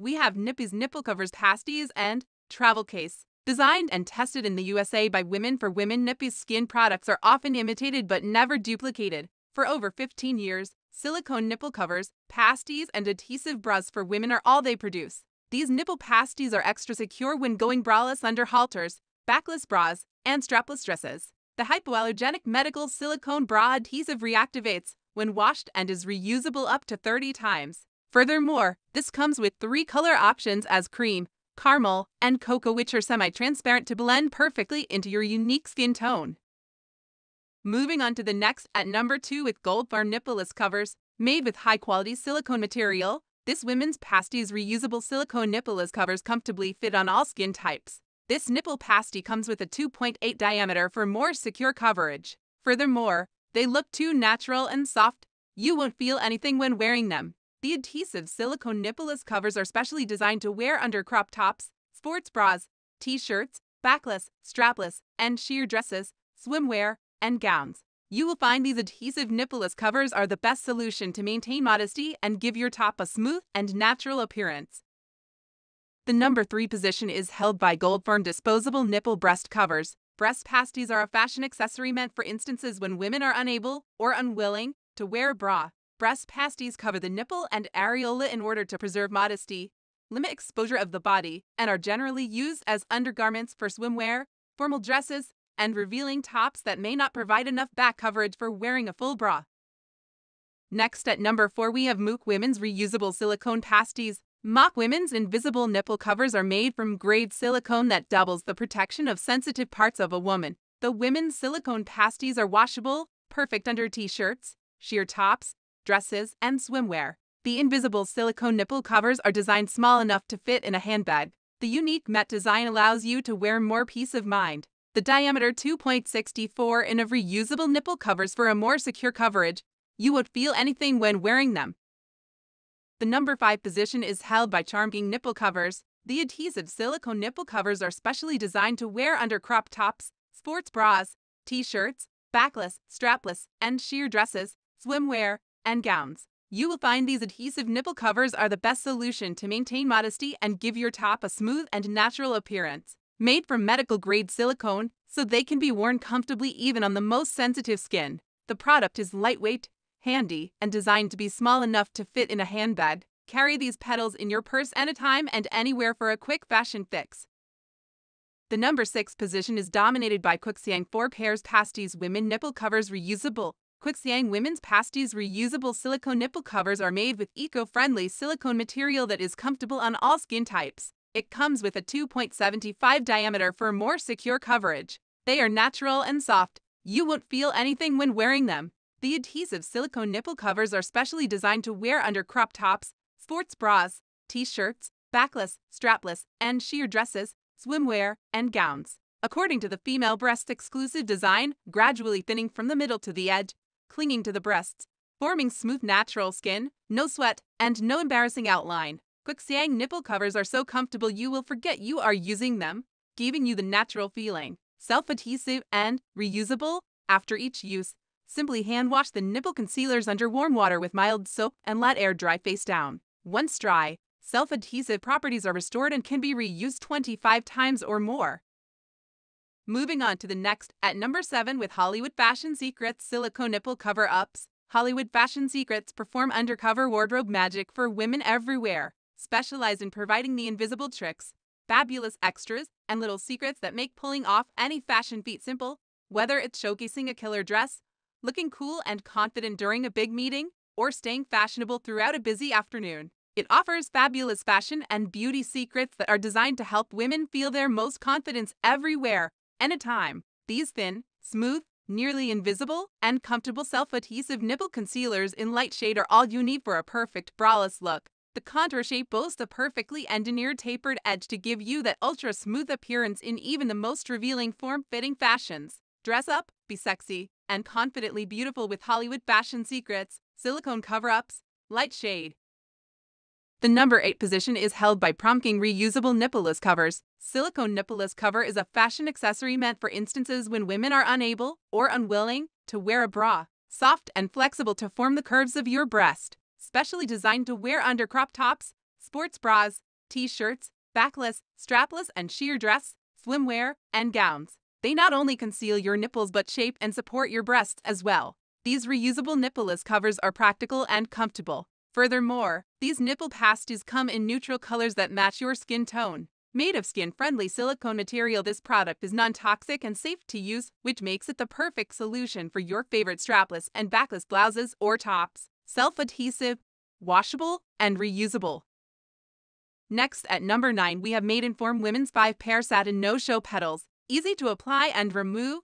we have Nippies Nipple Covers Pasties and Travel Case. Designed and tested in the USA by Women for Women, Nippies skin products are often imitated but never duplicated. For over 15 years, silicone nipple covers, pasties, and adhesive bras for women are all they produce. These nipple pasties are extra secure when going braless under halters, backless bras, and strapless dresses. The hypoallergenic medical silicone bra adhesive reactivates when washed and is reusable up to 30 times. Furthermore, this comes with three color options as cream, caramel, and cocoa which are semi-transparent to blend perfectly into your unique skin tone. Moving on to the next at number 2 with Goldfarm Nippleless Covers, made with high-quality silicone material, this women's pasties reusable silicone nippleless covers comfortably fit on all skin types. This nipple pasty comes with a 2.8 diameter for more secure coverage. Furthermore, they look too natural and soft. You won't feel anything when wearing them. The adhesive silicone nippleless covers are specially designed to wear under crop tops, sports bras, t-shirts, backless, strapless, and sheer dresses, swimwear, and gowns. You will find these adhesive nippleless covers are the best solution to maintain modesty and give your top a smooth and natural appearance. The number 3 position is held by Goldfarm disposable nipple breast covers. Breast pasties are a fashion accessory meant for instances when women are unable or unwilling to wear a bra. Breast pasties cover the nipple and areola in order to preserve modesty, limit exposure of the body, and are generally used as undergarments for swimwear, formal dresses, and revealing tops that may not provide enough back coverage for wearing a full bra. Next at number 4 we have Mook Women's Reusable Silicone Pasties. Mook Women's Invisible Nipple Covers are made from grade silicone that doubles the protection of sensitive parts of a woman. The women's silicone pasties are washable, perfect under t-shirts, sheer tops, dresses, and swimwear. The invisible silicone nipple covers are designed small enough to fit in a handbag. The unique matte design allows you to wear more peace of mind. The diameter 2.64 in of reusable nipple covers for a more secure coverage. You won't feel anything when wearing them. The number 5 position is held by CHARMKING Nipple Covers. The adhesive silicone nipple covers are specially designed to wear under crop tops, sports bras, t-shirts, backless, strapless, and sheer dresses, swimwear, and gowns. You will find these adhesive nipple covers are the best solution to maintain modesty and give your top a smooth and natural appearance. Made from medical grade silicone, so they can be worn comfortably even on the most sensitive skin. The product is lightweight, handy, and designed to be small enough to fit in a handbag. Carry these petals in your purse anytime and anywhere for a quick fashion fix. The number 6 position is dominated by QUXIANG 4 Pairs Pasties Women Nipple Covers Reusable. QUXIANG Women's Pasties reusable silicone nipple covers are made with eco-friendly silicone material that is comfortable on all skin types. It comes with a 2.75 diameter for more secure coverage. They are natural and soft. You won't feel anything when wearing them. The adhesive silicone nipple covers are specially designed to wear under crop tops, sports bras, t-shirts, backless, strapless, and sheer dresses, swimwear, and gowns. According to the female breast exclusive design, gradually thinning from the middle to the edge, clinging to the breasts, forming smooth natural skin, no sweat, and no embarrassing outline. QUXIANG nipple covers are so comfortable you will forget you are using them, giving you the natural feeling. Self-adhesive and reusable after each use. Simply hand wash the nipple concealers under warm water with mild soap and let air dry face down. Once dry, self-adhesive properties are restored and can be reused 25 times or more. Moving on to the next, at number 7 with Hollywood Fashion Secrets Silicone Nipple Cover Ups. Hollywood Fashion Secrets perform undercover wardrobe magic for women everywhere, specialized in providing the invisible tricks, fabulous extras, and little secrets that make pulling off any fashion feat simple. Whether it's showcasing a killer dress, looking cool and confident during a big meeting, or staying fashionable throughout a busy afternoon. It offers fabulous fashion and beauty secrets that are designed to help women feel their most confidence everywhere anytime. These thin, smooth, nearly invisible, and comfortable self-adhesive nipple concealers in light shade are all you need for a perfect braless look. The contour shape boasts a perfectly engineered tapered edge to give you that ultra smooth appearance in even the most revealing form fitting fashions. Dress up, be sexy, and confidently beautiful with Hollywood fashion secrets, silicone cover ups, light shade. The number 8 position is held by Promking reusable nippleless covers. Silicone nippleless cover is a fashion accessory meant for instances when women are unable or unwilling to wear a bra. Soft and flexible to form the curves of your breast specially designed to wear under crop tops, sports bras, t-shirts, backless, strapless, and sheer dress, swimwear, and gowns. They not only conceal your nipples but shape and support your breasts as well. These reusable nippleless covers are practical and comfortable. Furthermore, these nipple pasties come in neutral colors that match your skin tone. Made of skin-friendly silicone material, this product is non-toxic and safe to use, which makes it the perfect solution for your favorite strapless and backless blouses or tops self-adhesive, washable, and reusable. Next, at number 9, we have Made Maidenform Women's 5-Pair Satin No-Show Petals. Easy to apply and remove,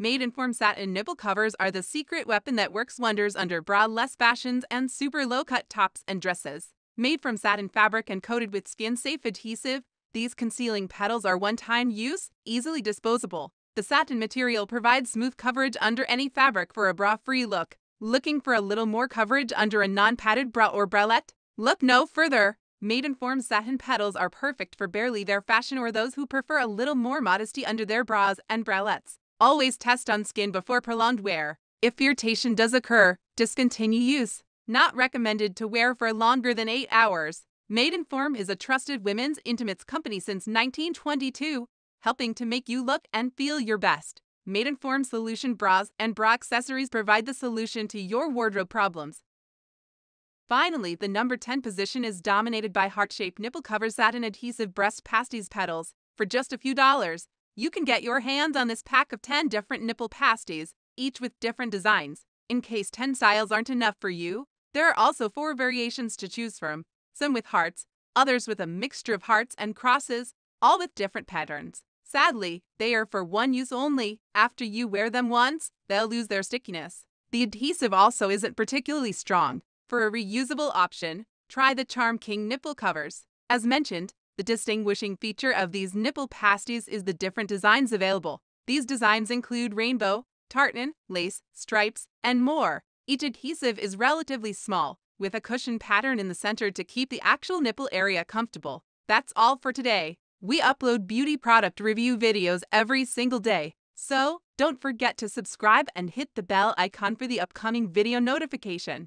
Maidenform satin nipple covers are the secret weapon that works wonders under bra-less fashions and super low-cut tops and dresses. Made from satin fabric and coated with skin-safe adhesive, these concealing petals are one-time use, easily disposable. The satin material provides smooth coverage under any fabric for a bra-free look. Looking for a little more coverage under a non-padded bra or bralette? Look no further. Maidenform satin petals are perfect for barely their fashion or those who prefer a little more modesty under their bras and bralettes. Always test on skin before prolonged wear. If irritation does occur, discontinue use. Not recommended to wear for longer than 8 hours. Maidenform is a trusted women's intimates company since 1922, helping to make you look and feel your best. Maidenform Solution bras and bra accessories provide the solution to your wardrobe problems. Finally, the number 10 position is dominated by heart-shaped nipple cover satin adhesive breast pasties petals. For just a few dollars, you can get your hands on this pack of 10 different nipple pasties, each with different designs. In case 10 styles aren't enough for you, there are also 4 variations to choose from, some with hearts, others with a mixture of hearts and crosses, all with different patterns. Sadly, they are for one use only. After you wear them once, they'll lose their stickiness. The adhesive also isn't particularly strong. For a reusable option, try the CHARMKING nipple covers. As mentioned, the distinguishing feature of these nipple pasties is the different designs available. These designs include rainbow, tartan, lace, stripes, and more. Each adhesive is relatively small, with a cushion pattern in the center to keep the actual nipple area comfortable. That's all for today. We upload beauty product review videos every single day, so don't forget to subscribe and hit the bell icon for the upcoming video notification.